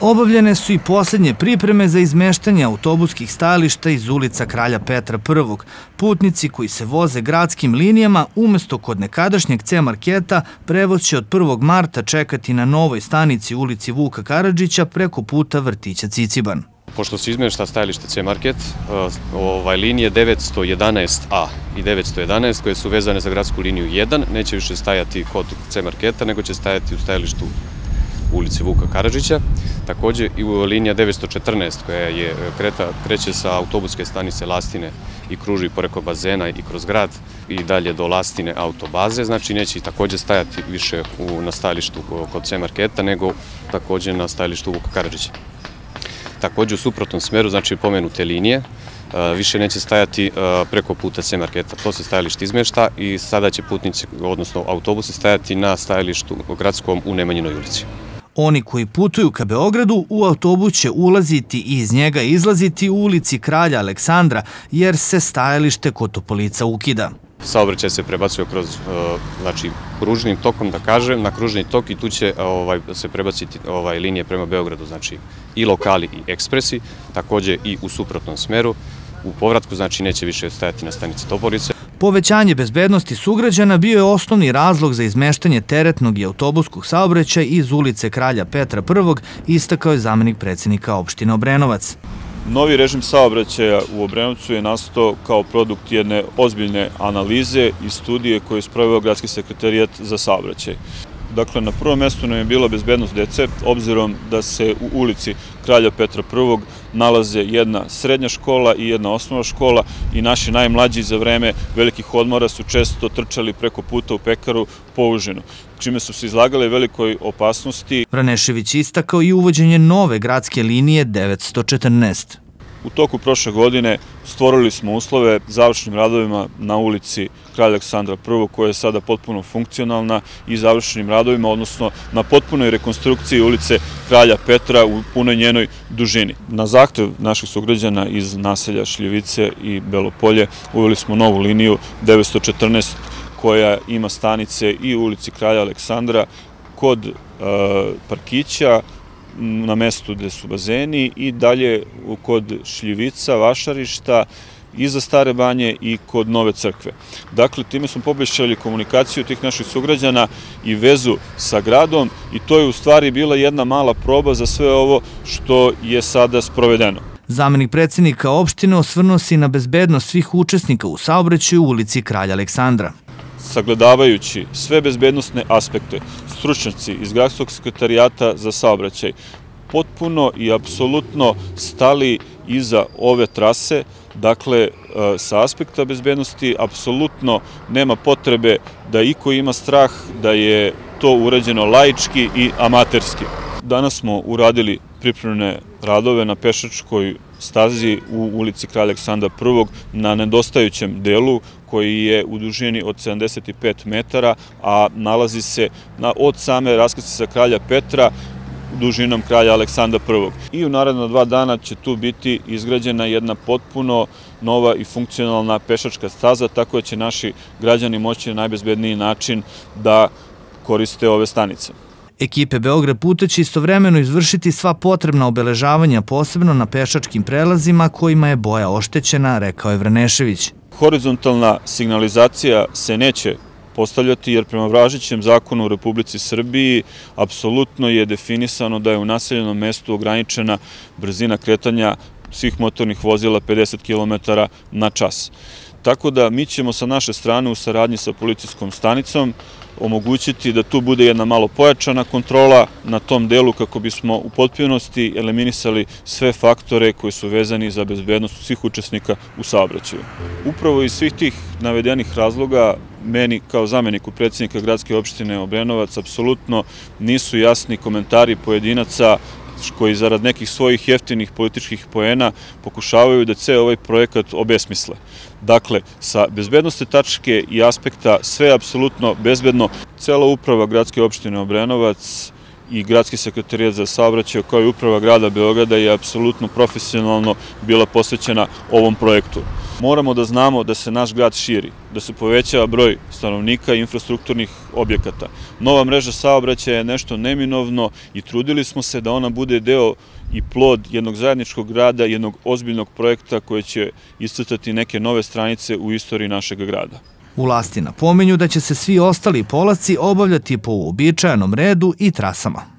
Obavljene su i posljednje pripreme za izmeštanje autobuskih stajališta iz ulica Kralja Petra I. Putnici koji se voze gradskim linijama umesto kod nekadašnjeg C marketa prevoz će od 1. marta čekati na novoj stanici ulici Vuka Karadžića preko puta vrtića Ciciban. Pošto se izmešta stajalište C market, uh, ovaj linije 911A i 911 koje su vezane za gradsku liniju 1 neće više stajati kod C marketa, nego će stajati u stajalištu ulici Vuka Karadžića. Takođe i u linija 914 koja je kreta, kreće sa autobuske stanice Lastine i kruži poreko bazena i kroz grad i dalje do Lastine autobaze, znači neće takođe stajati više u, na stajalištu kod C marketa, nego takođe na stajalištu Vuka Karadžića. Takođe u suprotnom smeru, znači pomenute linije, više neće stajati preko puta C marketa. To se stajalište izmešta i sada će putnici, odnosno autobusi, stajati na stajalištu gradskom u Nemanjinoj ulici. Oni koji putuju ka Beogradu u autobus će ulaziti i iz njega izlaziti u ulici Kralja Aleksandra, jer se stajalište kod Topolica ukida. Saobraćaj se prebacuje kroz, znači, kružnim tokom, da kažem, na kružni tok i tu će ovaj, se prebaciti ovaj, linije prema Beogradu, znači i lokali i ekspresi, takođe i u suprotnom smeru. U povratku, znači, neće više stajati na stanici Topolice. Povećanje bezbednosti sugrađana bio je osnovni razlog za izmeštanje teretnog i autobuskog saobraćaja iz ulice Kralja Petra I, istakao je zamenik predsednika opštine Obrenovac. Novi režim saobraćaja u Obrenovcu je nastao kao produkt jedne ozbiljne analize i studije koje je sproveo Gradski sekretarijat za saobraćaj. Dakle, na prvom mestu nam je bila bezbednost dece, obzirom da se u ulici Kralja Petra I nalaze jedna srednja škola i jedna osnova škola i naši najmlađi za vreme velikih odmora su često trčali preko puta u pekaru po užinu, čime su se izlagale velikoj opasnosti. Vranešević istakao i uvođenje nove gradske linije 914. U toku prošle godine stvorili smo uslove završnim radovima na ulici Kralja Aleksandra I, koja je sada potpuno funkcionalna i završenim radovima, odnosno na potpunoj rekonstrukciji ulice Kralja Petra u punoj njenoj dužini. Na zahtev naših sugrađana iz naselja Šljevice i Belopolje uveli smo novu liniju 914 koja ima stanice i u ulici Kralja Aleksandra kod e, Parkića, na mestu gde su bazeni i dalje kod Šljivica, Vašarišta, iza Stare banje i kod Nove crkve. Dakle, time smo poboljšali komunikaciju tih naših sugrađana i vezu sa gradom i to je u stvari bila jedna mala proba za sve ovo što je sada sprovedeno. Zamenik predsednika opštine osvrnuo se na bezbednost svih učesnika u saobraćaju u ulici Kralja Aleksandra. Sagledavajući sve bezbednostne aspekte, stručnjaci iz Gradskog sekretarijata za saobraćaj potpuno i apsolutno stali iza ove trase, dakle, e, sa aspekta bezbednosti apsolutno nema potrebe da iko ima strah da je to urađeno laički i amaterski. Danas smo uradili pripremne radove na pešačkoj stazi u ulici Kralja Aleksandra I na nedostajućem delu koji je u dužini od 75 metara, a nalazi se na, od same raskrsnice Kralja Petra dužinom kralja Aleksandra I. I u naredna dva dana će tu biti izgrađena jedna potpuno nova i funkcionalna pešačka staza, tako da će naši građani moći na najbezbedniji način da koriste ove stanice. Ekipe Beograd puta će istovremeno izvršiti sva potrebna obeležavanja posebno na pešačkim prelazima kojima je boja oštećena, rekao je Vranešević. Horizontalna signalizacija se neće postavljati, jer prema vražićem zakonu u Republici Srbiji apsolutno je definisano da je u naseljenom mestu ograničena brzina kretanja svih motornih vozila 50 km na čas. Tako da mi ćemo sa naše strane u saradnji sa policijskom stanicom omogućiti da tu bude jedna malo pojačana kontrola na tom delu kako bismo u potpunosti eliminisali sve faktore koji su vezani za bezbednost svih učesnika u saobraćaju. Upravo iz svih tih navedenih razloga meni kao zameniku predsjednika gradske opštine Obrenovac apsolutno nisu jasni komentari pojedinaca koji zarad nekih svojih jeftinih političkih poena pokušavaju da ceo ovaj projekat obesmisle. Dakle, sa bezbednosti tačke i aspekta sve je apsolutno bezbedno. Cela uprava gradske opštine Obrenovac i gradski sekretarijat za saobraćaj kao i uprava grada Beograda je apsolutno profesionalno bila posvećena ovom projektu. Moramo da znamo da se naš grad širi, da se povećava broj stanovnika i infrastrukturnih objekata. Nova mreža saobraćaja je nešto neminovno i trudili smo se da ona bude deo i plod jednog zajedničkog rada, jednog ozbiljnog projekta koje će iscrtati neke nove stranice u istoriji našeg grada. U vlasti napominju da će se svi ostali polaci obavljati po uobičajenom redu i trasama.